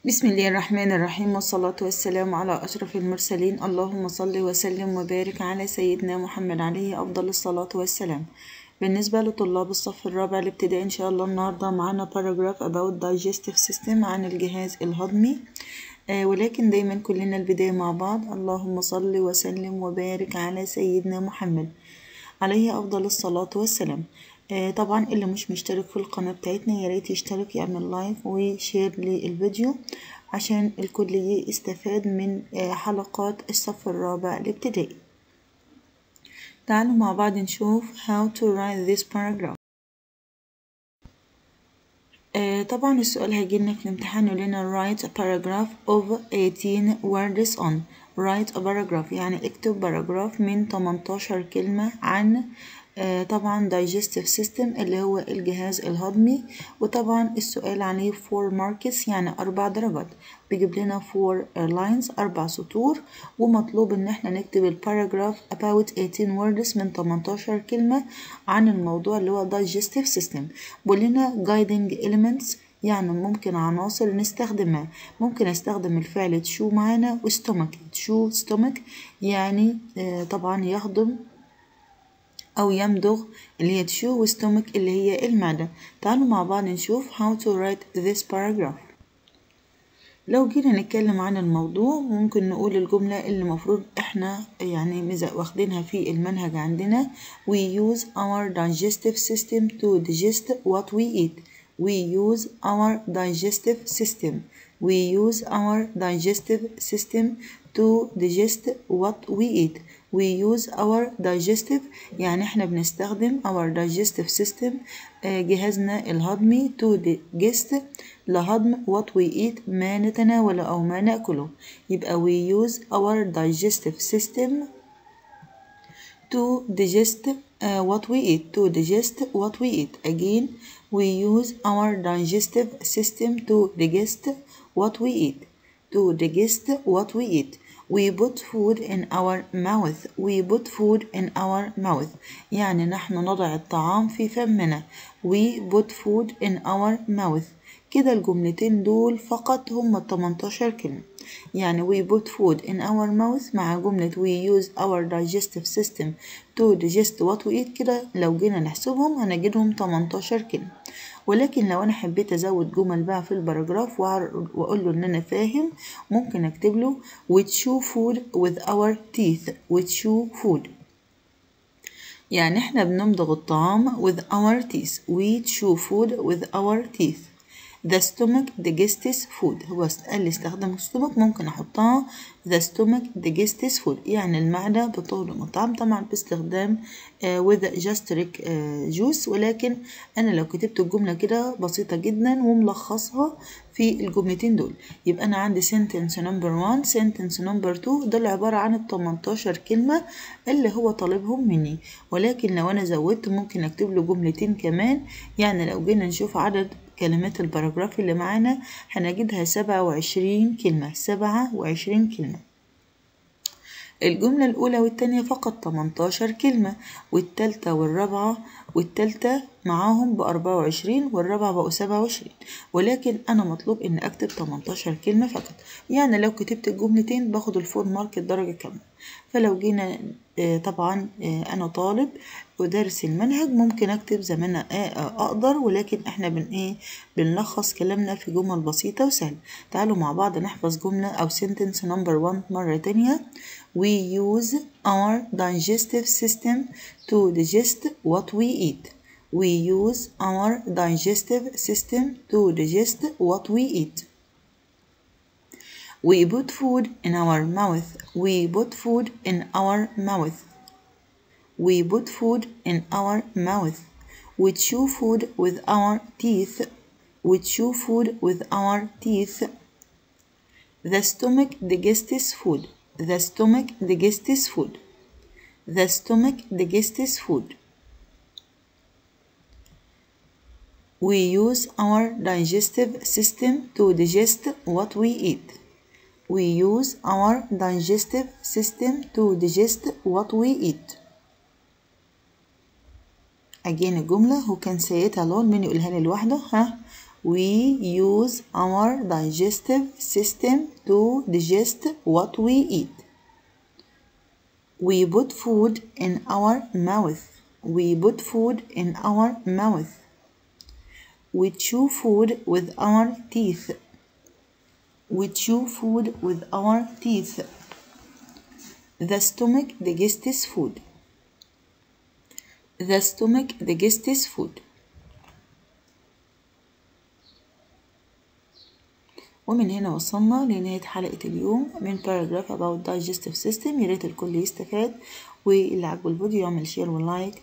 بسم الله الرحمن الرحيم والصلاة والسلام على أشرف المرسلين. اللهم صل وسلم وبارك على سيدنا محمد عليه أفضل الصلاة والسلام. بالنسبة لطلاب الصف الرابع الابتدائي إن شاء الله النهاردة معانا paragraph about digestive system عن الجهاز الهضمي. آه ولكن دايما كلنا البداية مع بعض. اللهم صل وسلم وبارك على سيدنا محمد عليه أفضل الصلاة والسلام. آه طبعا اللي مش مشترك في القناة بتاعتنا يا ريت يشترك يعمل لايك وشير للفيديو عشان الكل يستفاد من آه حلقات الصف الرابع الابتدائي. تعالوا مع بعض نشوف how to write this paragraph. آه طبعا السؤال هيجيلنا في الامتحان يقول لنا write a paragraph of 18 words on. Write a paragraph يعني اكتب باراجراف من 18 كلمة عن طبعا digestive system اللي هو الجهاز الهضمي وطبعا السؤال عليه 4 marks يعني أربع درجات. بيجيب لنا 4 lines أربع سطور ومطلوب إن إحنا نكتب ال paragraph about 18 words من 18 كلمة عن الموضوع اللي هو digestive system. بيقول لنا guiding elements يعني ممكن عناصر نستخدمها. ممكن أستخدم الفعل chew معانا و stomach. chew stomach يعني آه طبعا يهضم أو يمضغ اللي هي تشو وستومك اللي هي المعدة تعالوا مع بعض نشوف how to write this paragraph لو جينا نتكلم عن الموضوع ممكن نقول الجملة اللي المفروض إحنا يعني واخدينها في المنهج عندنا we use our digestive system to digest what we eat we use our digestive system we use our digestive system to digest what we eat we use our digestive يعني إحنا بنستخدم our digestive system جهازنا الهضمي to digest لهضم what we eat ما نتناوله أو ما نأكله يبقى we use our digestive system to digest uh, what we eat to digest what we eat again we use our digestive system to digest what we eat to digest what we eat we put food in our mouth we put food in our mouth يعني نحن نضع الطعام في فمنا we put food in our mouth كده الجملتين دول فقط هم 18 كلمة يعني we put food in our mouth مع جملة we use our digestive system to digest what we eat كده لو جينا نحسبهم هنجدهم 18 كلمة ولكن لو أنا حبيت ازود جمل بقى في الباراجراف واقول له ان أنا فاهم ممكن اكتب له we chew food with our teeth we chew food يعني إحنا بنمضغ الطعام with our teeth we chew food with our teeth the stomach digests food. هو قال لي استخدم stomach ممكن أحطها. The stomach digests food. يعني المعدة بتهضم الطعام طبعا باستخدام uh, with gastric uh, juice. ولكن أنا لو كتبت الجملة كده بسيطة جدا وملخصها في الجملتين دول. يبقى أنا عندي sentence number one sentence number two دول عبارة عن ال 18 كلمة اللي هو طالبهم مني. ولكن لو أنا زودت ممكن أكتب له جملتين كمان. يعني لو جينا نشوف عدد كلمات الباراجراف اللي معانا هنجدها سبعة وعشرين كلمة سبعة وعشرين كلمة. الجملة الأولى والتانية فقط 18 كلمة والتالتة والرابعة والتالتة معاهم بأربعة وعشرين والرابعة بقوا سبعة وعشرين. ولكن أنا مطلوب إن أكتب 18 كلمة فقط. يعني لو كتبت الجملتين باخد الفول مارك الدرجة كاملة. فلو جينا طبعا أنا طالب ودارس المنهج ممكن أكتب زي ما أنا أقدر. ولكن إحنا بن إيه بنلخص كلامنا في جمل بسيطة وسهلة. تعالوا مع بعض نحفظ جملة أو sentence number one مرة تانية. We use our digestive system to digest what we eat. We use our digestive system to digest what we eat. We put food in our mouth. We put food in our mouth. We put food in our mouth. We chew food with our teeth. We chew food with our teeth. The stomach digests food. The stomach digests food. The stomach digests food. We use our digestive system to digest what we eat. We use our digestive system to digest what we eat. Again الجملة who can say it alone مين يقولها لي لوحده ها we use our digestive system to digest what we eat we put food in our mouth we put food in our mouth We chew food with our teeth we chew food with our teeth the stomach digests food the stomach digests food ومن هنا وصلنا لنهاية حلقة اليوم من paragraph about digestive system يا ريت الكل يستفاد واللي عجبه الفيديو يعمل شير ولايك